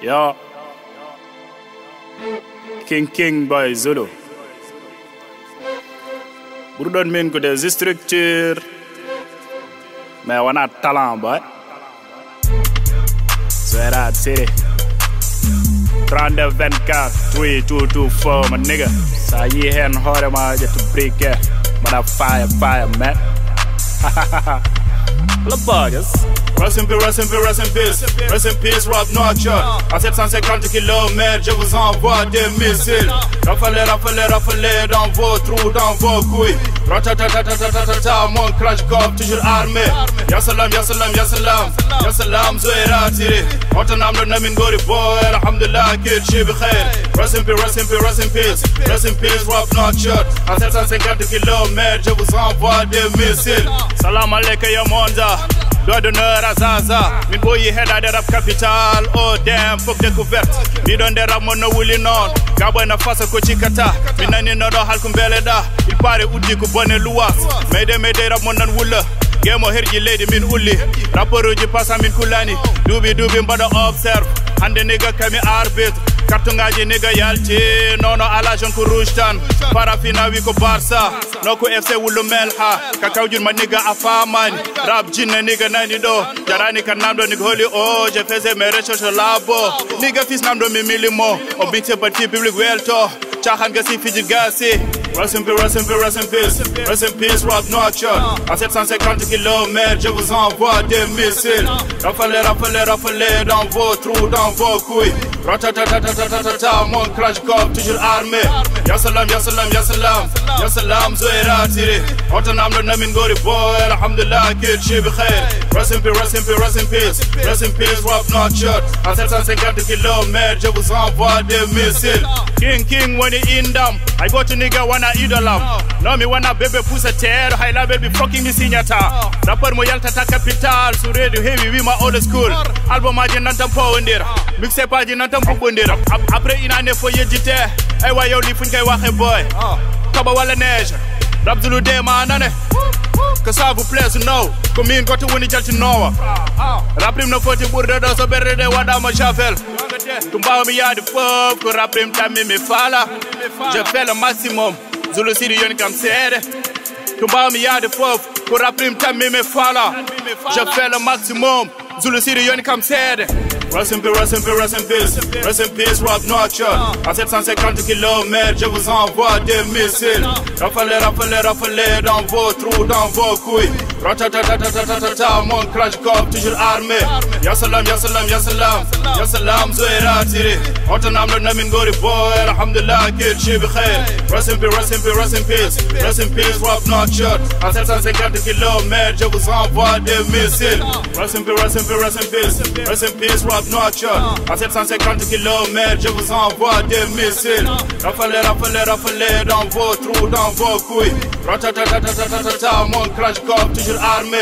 Yeah. King King by Zulu. Burudon min ko des structure. Me on a talent boy. Swear eh? out city. 32 24 3224 my nigga. Sa yi hen hore ma jet to break it. But I fire fire man. Ha ha ha ha le buggers Rest in peace, rest in peace, rest in peace. Rest in peace, Rap Nouakchott. À 750 km, je vous envoie des missiles. Rafale, rafale, rafale dans vos trous, dans vos couilles. Ratatatatatatatata, mon crash cop, toujours armé. Ya salam, ya salam, ya salam. Ya salam, Zoera tiré. Otanam le namin gori boy, alhamdulillah, kid, je bikhair. Rest in peace, rest in peace, rest in peace. Rest in peace, Rap Nouakchott. À 750 km, je vous envoie des missiles. Salam alaikum ya monda Doigt d'honneur à Zaza. Min boyi heɗade rap capital. Oh damn fok découverte miɗon nde rap mon no wuli noon gaboy na fasa ko cikkata min naninoɗo halko beeleɗa il pare uddi ko bone luwas meyde meyde rap mon nan wulla. Gemo oh, herji leydi min ulli rapport oh, uji passa min kullani duuɓi duuɓi mbaɗa observe. Hande niga kami arbitre kartongaji niga yalti. Nono ala jon ko parafina wi ko barsa noko fc wullu melha kakawjun ma niga a famani rap jinne niga nani ɗo jarani kan namɗo niga holi o. Je faisais mes recherches labo. Niga fis namɗo mi milimo. O bati public welto cahan gasi fiji gasi. Rest in peace, rest in peace, rest in peace. Rest in peace, Rap Nouakchott. À 750 km, je vous envoie des missiles. Rafale, rafale, rafale dans vos trous, dans vos couilles. Ratatatatatatatata, mon crash cop, toujours armé. Ya salam, ya salam, ya salam. Ya salam, namin gori boy, alhamdulillah, kid, bikhair. Rest in peace, rest in peace, rest in peace. Rest in peace, Rap Nouakchott. À 750 km, je vous envoie des missiles. King King when he in them. I go to nigga wanna idolam. No me wanna baby pusa ter. High level be fucking me signata. Rapper mo capital. Radio heavy we my old school. Album aji nantam powendir. mixé pas dina tam bu bëndi rap. Après une année fo yëjjite eh ay wa yow lii fuñ koy waxe boy. Ah. Taba wala neige. Rap du lu dee maana que ça vous plaise no commune ko ti woni jalti nowa ah, ah. raprim no foti ɓurde ɗo so ɓerde waɗama javel. To mbawmi yaade fof ko raprim tammi mi fala. Je fais le maximum. Zulu sidi yoni kam seeɗe to mbawmi yaade fof ko raprim tammi mi fala. Je fais le maximum. Zulu sidi yoni kam seeɗe Rest in peace, rest in peace, rest in peace. Rest in peace, Rap Nouakchott. À 750 km, je vous envoie des missiles. Rafale, rafale, rafale dans vos trous, dans vos couilles. Ratatatatatatata mon crunch cop toujours armé Ya salam ya salam ya salam ya salam zoe ratiri Hota namlo namin gori boy alhamdulillah kid she بخير Rest in peace rest in peace rest in peace Rest in peace rap Nouakchott À 750 km je vous envoie des missiles Rest in peace rest in peace rest in peace Rest in peace rap Nouakchott À 750 km je vous envoie des missiles Rafale rafale rafale dans vos trous dans vos couilles Ratatatatatatata mon crunch cop toujours toujours armé.